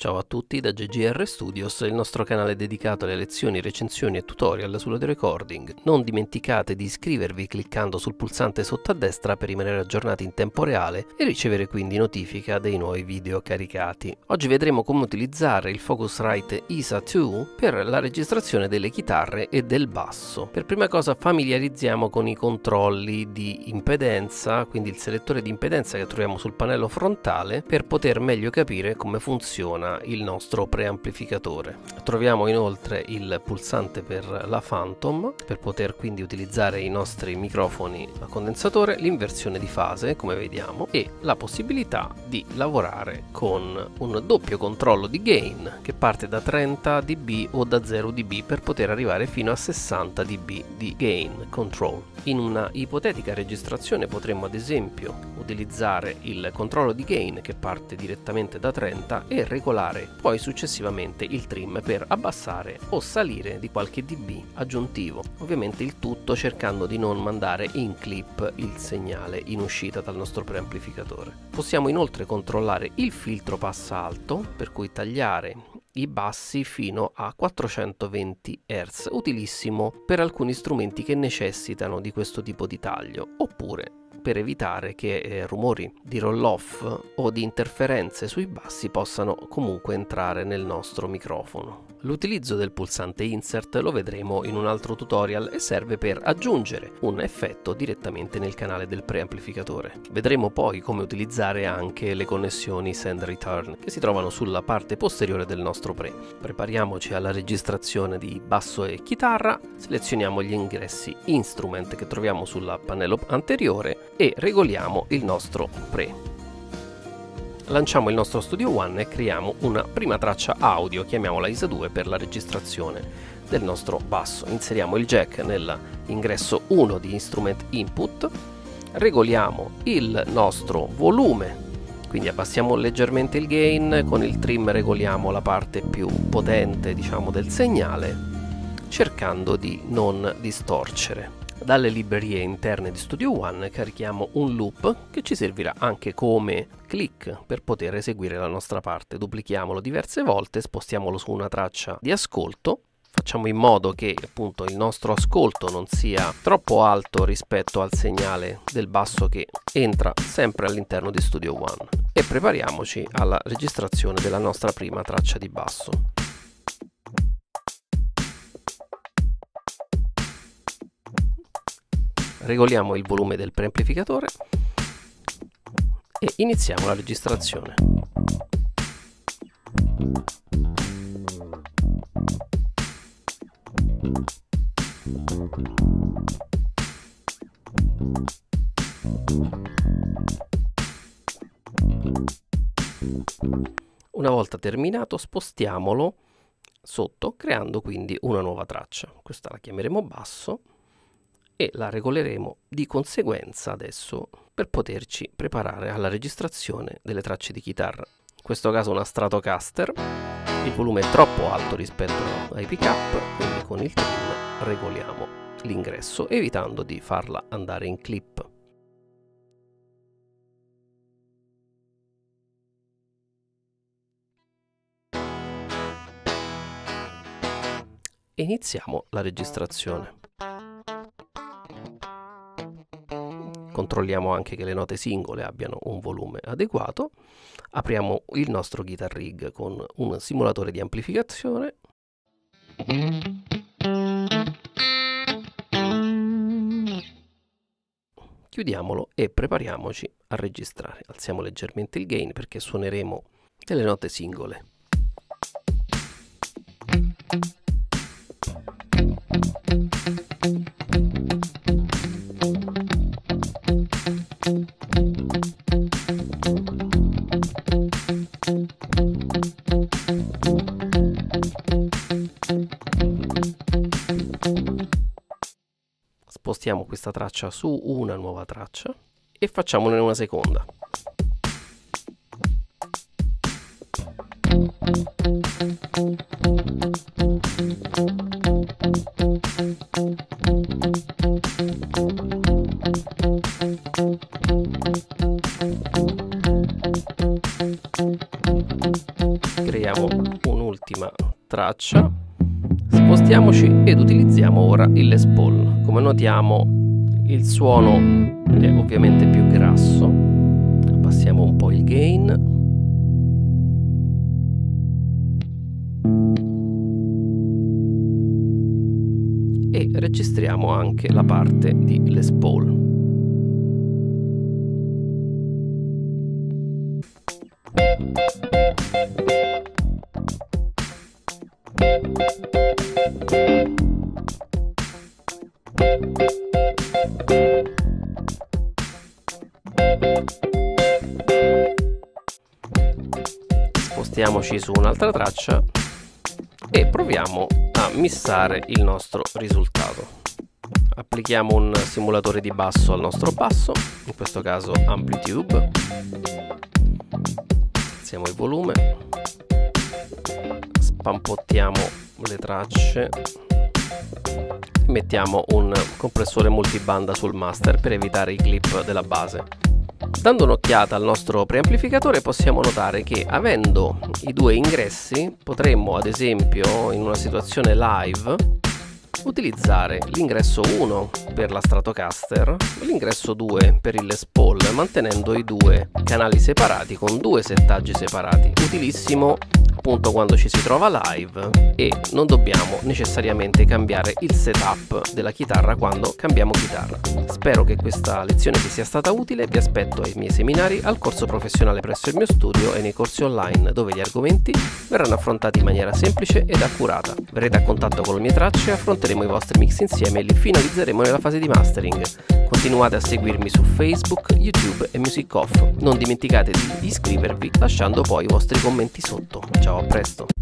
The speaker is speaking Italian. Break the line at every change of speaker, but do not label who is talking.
Ciao a tutti da GGR Studios, il nostro canale dedicato alle lezioni, recensioni e tutorial sull'audio recording. Non dimenticate di iscrivervi cliccando sul pulsante sotto a destra per rimanere aggiornati in tempo reale e ricevere quindi notifica dei nuovi video caricati. Oggi vedremo come utilizzare il Focusrite ISA 2 per la registrazione delle chitarre e del basso. Per prima cosa familiarizziamo con i controlli di impedenza, quindi il selettore di impedenza che troviamo sul pannello frontale per poter meglio capire come funziona il nostro preamplificatore. Troviamo inoltre il pulsante per la Phantom per poter quindi utilizzare i nostri microfoni a condensatore, l'inversione di fase come vediamo e la possibilità di lavorare con un doppio controllo di gain che parte da 30 dB o da 0 dB per poter arrivare fino a 60 dB di gain control. In una ipotetica registrazione potremmo ad esempio utilizzare il controllo di gain che parte direttamente da 30 e regolare poi successivamente il trim per abbassare o salire di qualche dB aggiuntivo. Ovviamente il tutto cercando di non mandare in clip il segnale in uscita dal nostro preamplificatore. Possiamo inoltre controllare il filtro passa alto per cui tagliare i bassi fino a 420 Hz, utilissimo per alcuni strumenti che necessitano di questo tipo di taglio, oppure per evitare che eh, rumori di roll off o di interferenze sui bassi possano comunque entrare nel nostro microfono. L'utilizzo del pulsante insert lo vedremo in un altro tutorial e serve per aggiungere un effetto direttamente nel canale del preamplificatore. Vedremo poi come utilizzare anche le connessioni send return che si trovano sulla parte posteriore del nostro pre. Prepariamoci alla registrazione di basso e chitarra, selezioniamo gli ingressi instrument che troviamo sul pannello anteriore e regoliamo il nostro pre lanciamo il nostro Studio One e creiamo una prima traccia audio, chiamiamola ISA 2 per la registrazione del nostro basso. Inseriamo il jack nell'ingresso 1 di Instrument Input, regoliamo il nostro volume, quindi abbassiamo leggermente il gain, con il trim regoliamo la parte più potente diciamo del segnale, cercando di non distorcere. Dalle librerie interne di Studio One carichiamo un loop che ci servirà anche come click per poter eseguire la nostra parte. Duplichiamolo diverse volte, spostiamolo su una traccia di ascolto facciamo in modo che appunto il nostro ascolto non sia troppo alto rispetto al segnale del basso che entra sempre all'interno di Studio One e prepariamoci alla registrazione della nostra prima traccia di basso. Regoliamo il volume del preamplificatore e iniziamo la registrazione. Una volta terminato spostiamolo sotto creando quindi una nuova traccia. Questa la chiameremo basso e la regoleremo di conseguenza adesso per poterci preparare alla registrazione delle tracce di chitarra. In questo caso una Stratocaster, il volume è troppo alto rispetto ai pick up, quindi con il trim regoliamo l'ingresso evitando di farla andare in clip. iniziamo la registrazione. Controlliamo anche che le note singole abbiano un volume adeguato, apriamo il nostro guitar rig con un simulatore di amplificazione chiudiamolo e prepariamoci a registrare. Alziamo leggermente il gain perché suoneremo delle note singole. Spostiamo questa traccia su una nuova traccia e facciamone una seconda. Creiamo un'ultima traccia. Spostiamoci ed utilizziamo ora il Les Paul. Come notiamo il suono è ovviamente più grasso. Abbassiamo un po' il gain. E registriamo anche la parte di Les Paul. Spostiamoci su un'altra traccia e proviamo a missare il nostro risultato. Applichiamo un simulatore di basso al nostro basso, in questo caso Amplitude. Alziamo il volume, spampottiamo le tracce mettiamo un compressore multibanda sul master per evitare i clip della base. Dando un'occhiata al nostro preamplificatore possiamo notare che avendo i due ingressi potremmo ad esempio in una situazione live utilizzare l'ingresso 1 per la Stratocaster e l'ingresso 2 per il Les Paul mantenendo i due canali separati con due settaggi separati. Utilissimo appunto quando ci si trova live e non dobbiamo necessariamente cambiare il setup della chitarra quando cambiamo chitarra. Spero che questa lezione vi sia stata utile, vi aspetto ai miei seminari, al corso professionale presso il mio studio e nei corsi online dove gli argomenti verranno affrontati in maniera semplice ed accurata. Verrete a contatto con le mie tracce, affronteremo i vostri mix insieme e li finalizzeremo nella fase di mastering. Continuate a seguirmi su Facebook, YouTube e Music Off. Non dimenticate di iscrivervi lasciando poi i vostri commenti sotto. Ciao, a presto!